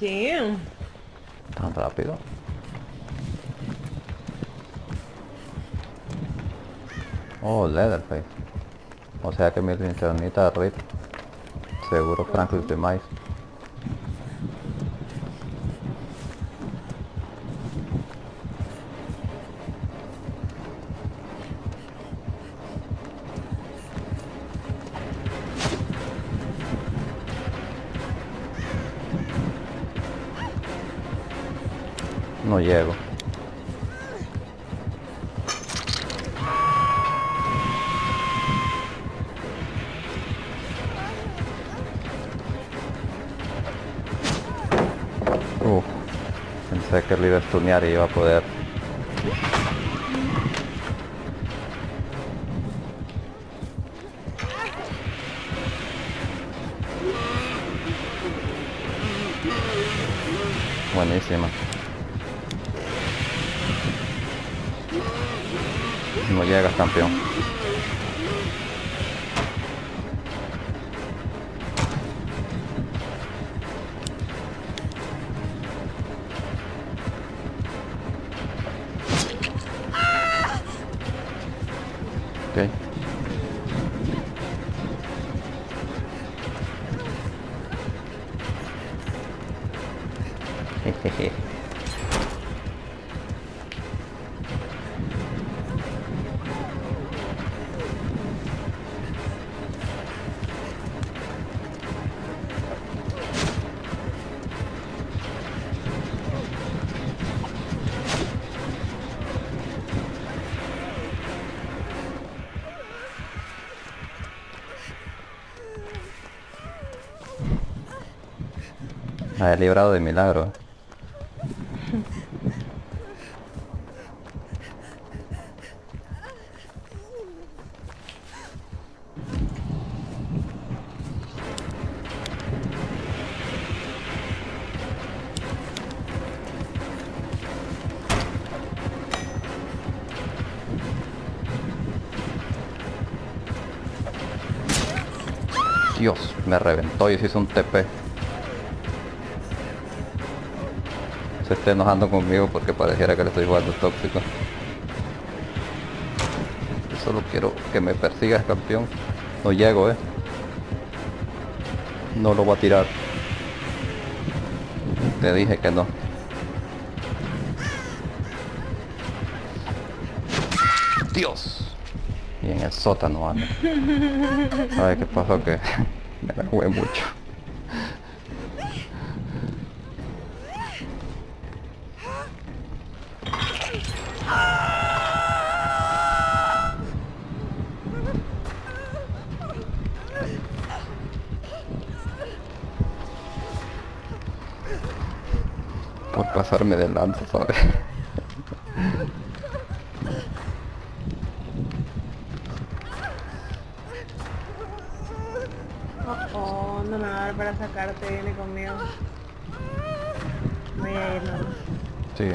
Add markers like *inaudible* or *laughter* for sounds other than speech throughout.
Damn. Tan rápido. Oh, Leatherface. O sea que mi linchernita RIP. Seguro Franklin de Mais. No llego. Uf, pensé que le iba iba a poder. Buenísima. No llegas, campeón. Ok. Jejeje. La he librado de milagro. Dios, me reventó y se hizo un TP. Se está enojando conmigo porque pareciera que le estoy jugando tóxico. Yo solo quiero que me persigas, campeón. No llego, eh. No lo voy a tirar. Te dije que no. Dios. Y en el sótano anda. ¿Sabes qué pasó? Que *laughs* me la jugué mucho. Por pasarme de lanza, ¿sabes? Oh, oh, no me va a dar para sacarte, viene conmigo. Voy a ir, no. Sí.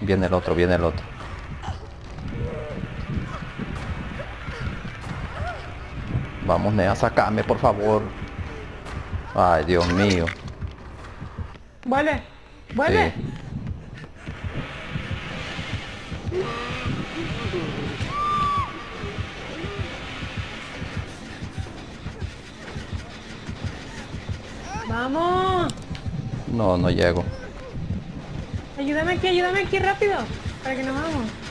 Viene el otro, viene el otro. Vamos, Nea, sacame, por favor. Ay, Dios mío. Vuelve. Sí. Vamos. No, no llego. Ayúdame aquí, ayúdame aquí rápido. Para que nos vamos.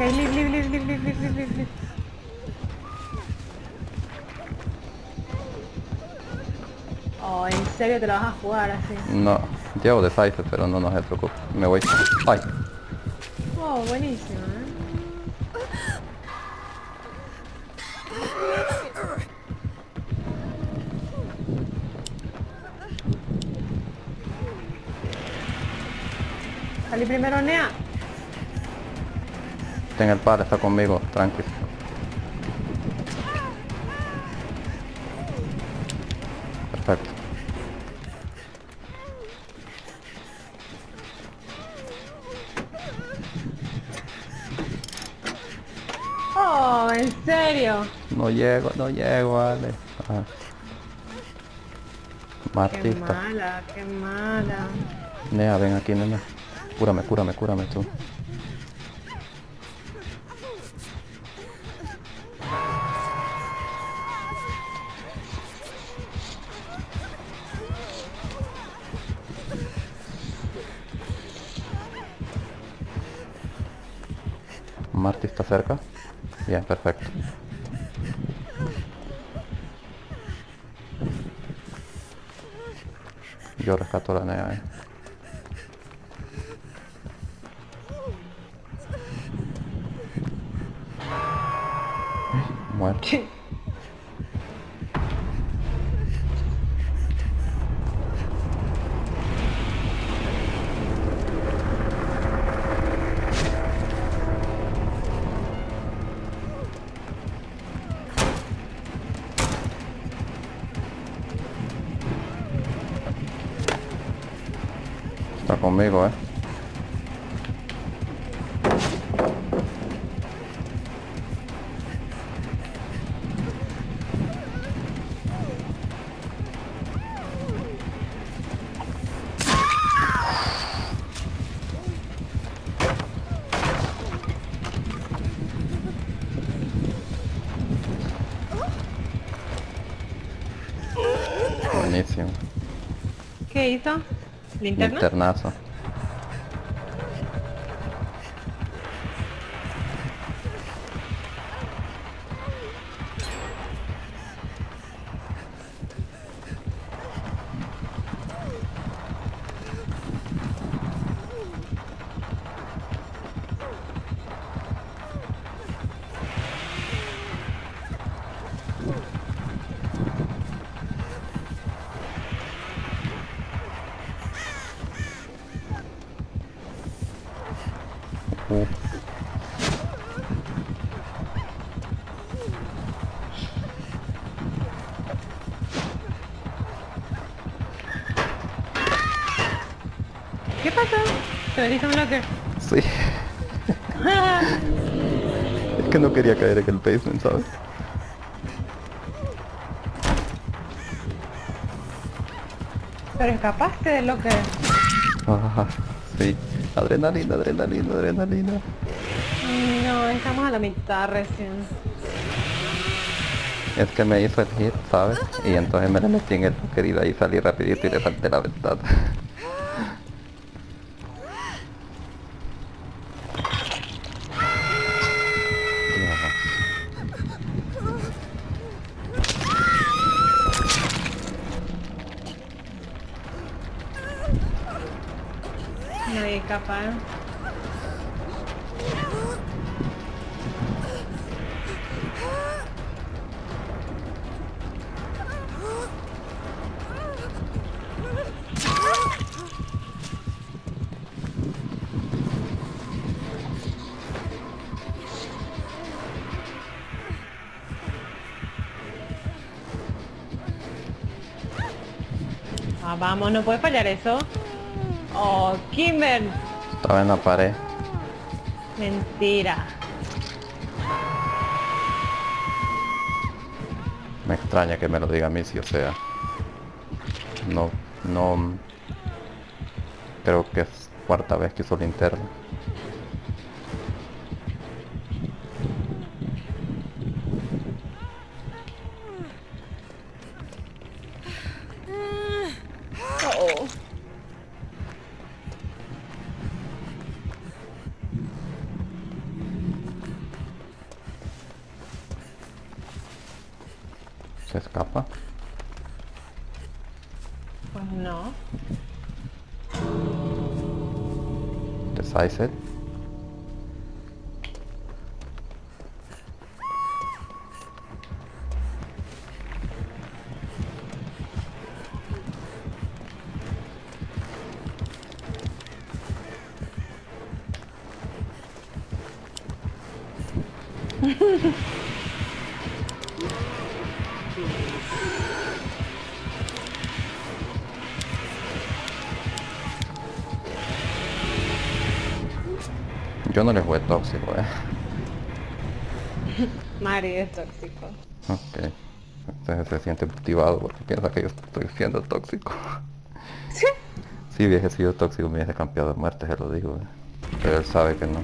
Ok, leave, leave, leave, leave, leave, leave, leave, leave. Oh, en serio te la vas a jugar así. No, llevo de Cypher, pero no, no se preocupe. Me voy. Ay, Oh, buenísimo, ¿eh? Salí primero, Nea está en el par, está conmigo, tranquilo. Perfecto. Oh, ¿en serio? No llego, no llego, Ale. Ah. Martista. Qué mala, qué mala. Nea, ven aquí, nena. Cúrame, cúrame, cúrame tú. Cerca. Bien, perfecto. Yo rescato la nea, eh. Muerto. Conmigo, eh. Buenísimo. ¿Qué hizo? ¿Linterna? Linternazo. Uh, ¿Qué pasó? ¿Te metiste un locker? sí. *laughs* Es que no quería caer en el basement, ¿sabes? Pero escapaste del locker. Ah, sí. Adrenalina, adrenalina, adrenalina. Mm, No, estamos a la mitad recién. Es que me hizo el hit, ¿sabes? Y entonces me le metí en el locker y de salí rapidito y le salté la ventana. ¿Eh? Ah, vamos, no puede fallar eso. Oh, Kimber. Estaba en la pared. Mentira. Me extraña que me lo diga a mí, si o sea. No, no... Creo que es cuarta vez que uso linterna. No. Decisive. Ha *laughs* no le jugué tóxico, eh. *laughs* Mari es tóxico. Ok. Entonces se siente motivado porque piensa que yo estoy siendo tóxico. Si hubiese sido tóxico me hubiese cambiado de muerte, se lo digo. eh. Pero él sabe que no.